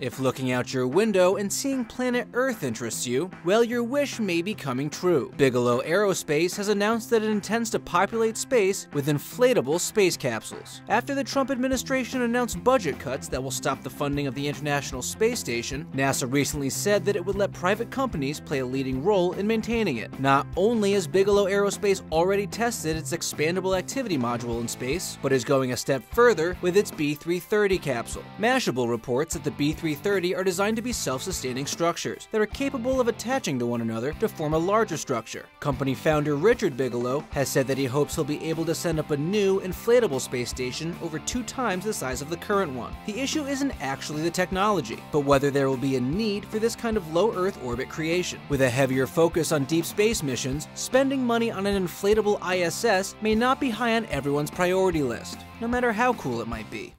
If looking out your window and seeing planet Earth interests you, well, your wish may be coming true. Bigelow Aerospace has announced that it intends to populate space with inflatable space capsules. After the Trump administration announced budget cuts that will stop the funding of the International Space Station, NASA recently said that it would let private companies play a leading role in maintaining it. Not only has Bigelow Aerospace already tested its expandable activity module in space, but is going a step further with its B330 capsule. Mashable reports that the B330 are designed to be self-sustaining structures that are capable of attaching to one another to form a larger structure. Company founder Richard Bigelow has said that he hopes he'll be able to send up a new inflatable space station over two times the size of the current one. The issue isn't actually the technology, but whether there will be a need for this kind of low Earth orbit creation. With a heavier focus on deep space missions, spending money on an inflatable ISS may not be high on everyone's priority list, no matter how cool it might be.